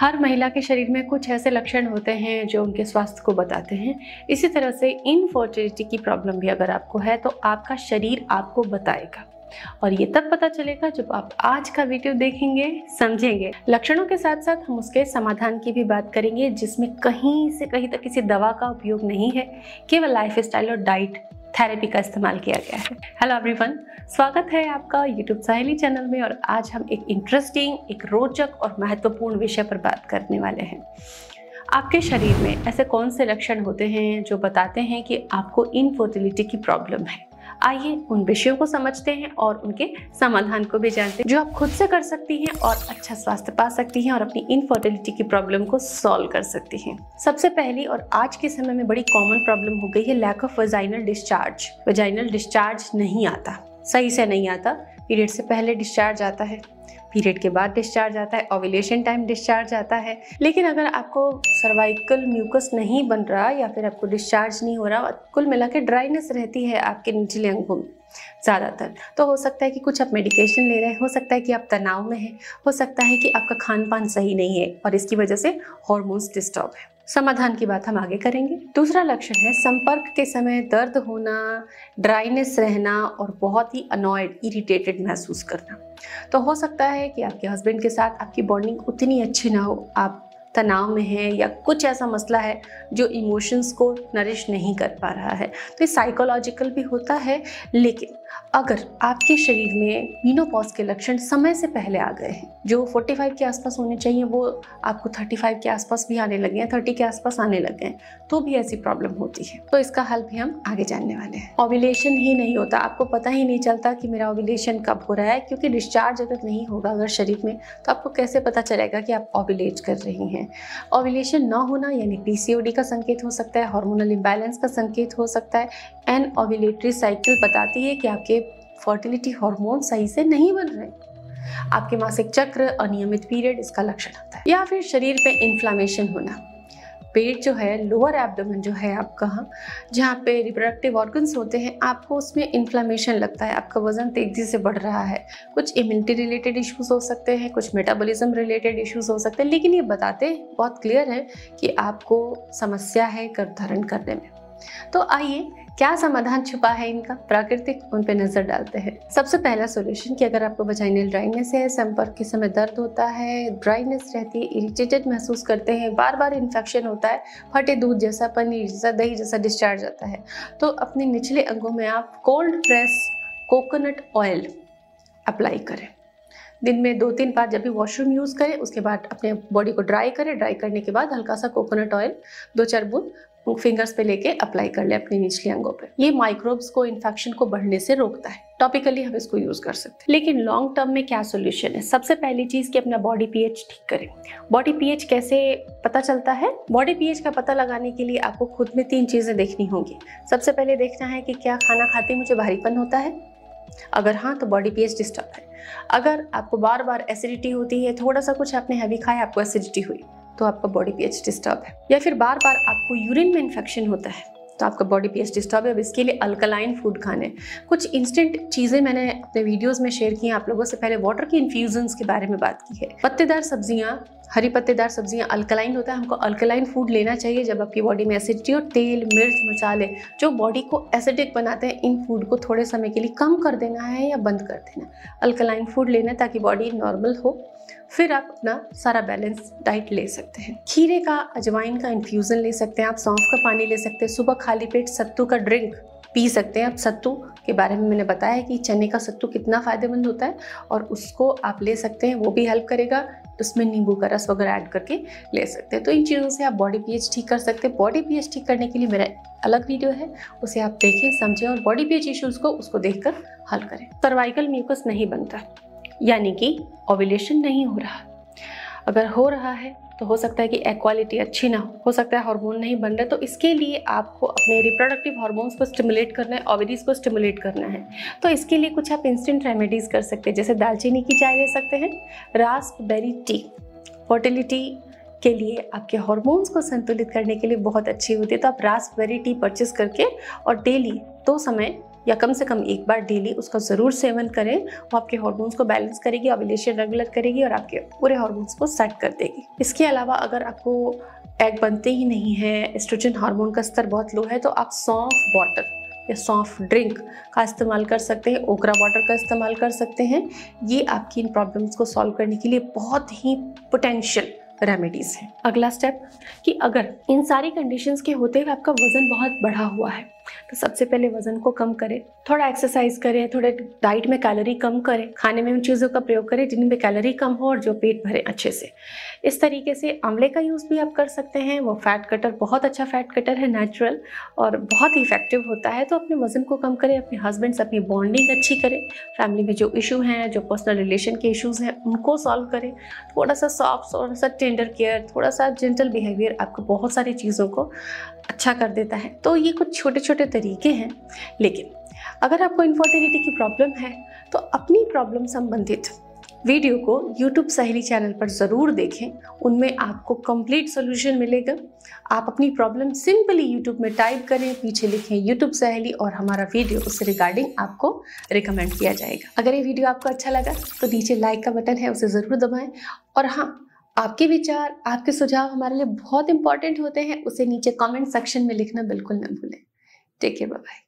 हर महिला के शरीर में कुछ ऐसे लक्षण होते हैं जो उनके स्वास्थ्य को बताते हैं। इसी तरह से इनफर्टिलिटी की प्रॉब्लम भी अगर आपको है तो आपका शरीर आपको बताएगा। और ये तब पता चलेगा जब आप आज का वीडियो देखेंगे, समझेंगे। लक्षणों के साथ साथ हम उसके समाधान की भी बात करेंगे, जिसमें कहीं से कहीं तक किसी दवा का उपयोग नहीं है। केवल लाइफ स्टाइल और डाइट थेरेपी का इस्तेमाल किया गया है। हेलो एवरीवन स्वागत है आपका यूट्यूब साहेली चैनल में और आज हम एक इंटरेस्टिंग एक रोचक और महत्वपूर्ण विषय पर बात करने वाले हैं। आपके शरीर में ऐसे कौन से लक्षण होते हैं जो बताते हैं कि आपको इनफर्टिलिटी की प्रॉब्लम है? आइए उन विषयों को समझते हैं और उनके समाधान को भी जानते हैं, जो आप खुद से कर सकती हैं और अच्छा स्वास्थ्य पा सकती हैं और अपनी इनफर्टिलिटी की प्रॉब्लम को सॉल्व कर सकती हैं। सबसे पहली और आज के समय में बड़ी कॉमन प्रॉब्लम हो गई है lack of vaginal discharge vaginal discharge नहीं आता। सही से नहीं आता। पीरियड से पहले डिस्चार्ज आता है। पीरियड के बाद डिस्चार्ज आता है। ओविलेशन टाइम डिस्चार्ज आता है। लेकिन अगर आपको सर्वाइकल म्यूकस नहीं बन रहा या फिर आपको डिस्चार्ज नहीं हो रहा, कुल मिला के ड्राइनेस रहती है आपके निचले अंगों में ज़्यादातर। तो हो सकता है कि कुछ आप मेडिकेशन ले रहे हैं। हो सकता है कि आप तनाव में हैं। हो सकता है कि आपका खान पान सही नहीं है और इसकी वजह से हॉर्मोन्स डिस्टर्ब है। समाधान की बात हम आगे करेंगे। दूसरा लक्षण है, संपर्क के समय दर्द होना ड्राइनेस रहना और बहुत ही अनॉयड इरिटेटेड महसूस करना। तो हो सकता है कि आपके हस्बैंड के साथ आपकी बॉन्डिंग उतनी अच्छी ना हो। आप तनाव में है या कुछ ऐसा मसला है जो इमोशंस को नरिश नहीं कर पा रहा है। तो ये साइकोलॉजिकल भी होता है, लेकिन अगर आपके शरीर में मीनोपॉज के लक्षण समय से पहले आ गए हैं, जो 45 के आसपास होने चाहिए, वो आपको 35 के आसपास भी आने लगे हैं 30 के आसपास आने लगे हैं तो भी ऐसी प्रॉब्लम होती है। तो इसका हल भी हम आगे जानने वाले हैं। ओविलेशन ही नहीं होता। आपको पता ही नहीं चलता कि मेरा ओविलेशन कब हो रहा है, क्योंकि डिस्चार्ज अगर नहीं होगा अगर शरीर में तो आपको कैसे पता चलेगा कि आप ओविलेट कर रही हैं? ओविलेशन ना होना, यानी पीसीओडी का संकेत हो सकता है हार्मोनल इम्बैलेंस का संकेत हो सकता है एन ओविलेटरी साइकिल बताती है कि आपके फर्टिलिटी हार्मोन सही से नहीं बन रहे। आपके मासिक चक्र, अनियमित पीरियड इसका लक्षण होता है। या फिर शरीर पे इन्फ्लामेशन होना। पेट जो है लोअर एब्डोमेन जो है आपका, जहाँ पे रिप्रोडक्टिव ऑर्गन्स होते हैं, आपको उसमें इन्फ्लामेशन लगता है। आपका वज़न तेज़ी से बढ़ रहा है। कुछ इम्यूनिटी रिलेटेड इश्यूज़ हो सकते हैं, कुछ मेटाबॉलिज्म रिलेटेड इश्यूज़ हो सकते हैं। लेकिन ये बताते बहुत क्लियर है कि आपको समस्या है गर्भधारण करने में। तो आइए, क्या समाधान छुपा है इनका? प्राकृतिक उन पर नज़र डालते हैं। सबसे पहला सोल्यूशन कि अगर आपको वजाइनल ड्राइनेस है, संपर्क के समय दर्द होता है ड्राइनेस रहती है इरिटेटेड महसूस करते हैं बार बार इन्फेक्शन होता है, फटे दूध जैसा, पनीर जैसा, दही जैसा डिस्चार्ज आता है। तो अपने निचले अंगों में आप cold press coconut oil apply करें। दिन में दो तीन बार जब भी वॉशरूम यूज़ करें, उसके बाद अपने बॉडी को ड्राई करें। ड्राई करने के बाद हल्का सा कोकोनट ऑयल दो चार बूंद फिंगर्स पे लेके अप्लाई कर ले अपने निचले अंगों पे। ये माइक्रोब्स को इन्फेक्शन को बढ़ने से रोकता है। टॉपिकली हम इसको यूज़ कर सकते हैं। लेकिन लॉन्ग टर्म में क्या सोल्यूशन है? सबसे पहली चीज़ कि अपना बॉडी पीएच ठीक करें। बॉडी पीएच कैसे पता चलता है? बॉडी पीएच का पता लगाने के लिए आपको खुद में तीन चीज़ें देखनी होंगी। सबसे पहले देखना है कि क्या खाना खाते मुझे भारीपन होता है? अगर हाँ तो बॉडी पीएच डिस्टर्ब है। अगर आपको बार बार एसिडिटी होती है, थोड़ा सा कुछ आपने हैवी खाया, आपको एसिडिटी हुई। तो आपका बॉडी पीएच डिस्टर्ब है। या फिर बार बार आपको यूरिन में इन्फेक्शन होता है तो आपका बॉडी पीएच डिस्टर्ब है। अब इसके लिए अल्कलाइन फ़ूड खाने कुछ इंस्टेंट चीज़ें मैंने अपने वीडियोस में शेयर की हैं। आप लोगों से पहले वाटर की इन्फ्यूजन्स के बारे में बात की है। पत्तेदार सब्ज़ियाँ, हरी पत्तेदार सब्ज़ियाँ अल्कलाइन होता है। हमको अल्कलाइन फ़ूड लेना चाहिए जब आपकी बॉडी में एसिडिटी और तेल, मिर्च मसाले जो बॉडी को एसिडिक बनाते हैं, इन फ़ूड को थोड़े समय के लिए कम कर देना है या बंद कर देना अल्कलाइन फ़ूड लेना ताकि बॉडी नॉर्मल हो। फिर आप अपना सारा बैलेंस डाइट ले सकते हैं। खीरे का, अजवाइन का इन्फ्यूज़न ले सकते हैं, आप सौंफ का पानी ले सकते हैं। सुबह खाली पेट सत्तू का ड्रिंक पी सकते हैं। आप सत्तू के बारे में मैंने बताया कि चने का सत्तू कितना फ़ायदेमंद होता है और उसको आप ले सकते हैं, वो भी हेल्प करेगा। उसमें नींबू का रस वगैरह ऐड करके ले सकते हैं। तो इन चीज़ों से आप बॉडी पीएच ठीक कर सकते हैं। बॉडी पीएच ठीक करने के लिए मेरा अलग वीडियो है। उसे आप देखें, समझें और बॉडी पीएच इश्यूज़ को उसको देखकर हल करें। सर्वाइकल म्यूकस नहीं बनता। यानी कि ओविलेशन नहीं हो रहा। अगर हो रहा है तो हो सकता है कि एक्वालिटी अच्छी ना हो। हो सकता है हार्मोन नहीं बन रहे तो इसके लिए आपको अपने रिप्रोडक्टिव हार्मोन्स को स्टिमुलेट करना है ओवरीज को स्टिमुलेट करना है। तो इसके लिए कुछ आप इंस्टेंट रेमेडीज़ कर सकते हैं, जैसे दालचीनी की चाय ले सकते हैं रास्पबेरी टी फर्टिलिटी के लिए आपके हार्मोन्स को संतुलित करने के लिए बहुत अच्छी होती है। तो आप रास्पबेरी टी परचेस करके और डेली दो समय या कम से कम एक बार डेली उसका ज़रूर सेवन करें, वो आपके हार्मोन्स को बैलेंस करेगी ओविलेशन रेगुलर करेगी और आपके पूरे हार्मोन्स को सेट कर देगी। इसके अलावा अगर आपको एग बनते ही नहीं है एस्ट्रोजन हार्मोन का स्तर बहुत लो है तो आप सौंफ वाटर या सॉफ्ट ड्रिंक का इस्तेमाल कर सकते हैं ओकरा वाटर का इस्तेमाल कर सकते हैं। ये आपकी इन प्रॉब्लम्स को सॉल्व करने के लिए बहुत ही पोटेंशियल रेमेडीज़ हैं। अगला स्टेप कि अगर इन सारी कंडीशंस के होते हुए आपका वज़न बहुत बढ़ा हुआ है तो सबसे पहले वज़न को कम करें, थोड़ा एक्सरसाइज करें, थोड़े डाइट में कैलोरी कम करें। खाने में उन चीज़ों का प्रयोग करें जिनमें कैलोरी कम हो और जो पेट भरे अच्छे से। इस तरीके से आंवले का यूज़ भी आप कर सकते हैं। वो फैट कटर बहुत अच्छा फैट कटर है नेचुरल और बहुत ही इफ़ेक्टिव होता है। तो अपने वज़न को कम करें, अपने हस्बैंड से अपनी बॉन्डिंग अच्छी करें। फैमिली में जो इशू हैं, जो पर्सनल रिलेशन के इशूज़ हैं, उनको सॉल्व करें। थोड़ा सा सॉफ्ट थोड़ा सा टेंडर केयर थोड़ा सा जेंटल बिहेवियर आपको बहुत सारी चीज़ों को अच्छा कर देता है। तो ये कुछ छोटे छोटे तरीके हैं, लेकिन अगर आपको इन्फर्टिलिटी की प्रॉब्लम है तो अपनी प्रॉब्लम संबंधित वीडियो को YouTube सहेली चैनल पर ज़रूर देखें। उनमें आपको कंप्लीट सोल्यूशन मिलेगा। आप अपनी प्रॉब्लम सिंपली YouTube में टाइप करें, पीछे लिखें YouTube सहेली और हमारा वीडियो उससे रिगार्डिंग आपको रिकमेंड किया जाएगा। अगर ये वीडियो आपको अच्छा लगा तो नीचे लाइक का बटन है, उसे ज़रूर दबाएँ। और हाँ आपके विचार, आपके सुझाव हमारे लिए बहुत इंपॉर्टेंट होते हैं, उसे नीचे कमेंट सेक्शन में लिखना बिल्कुल न भूलें। Take care. Bye bye.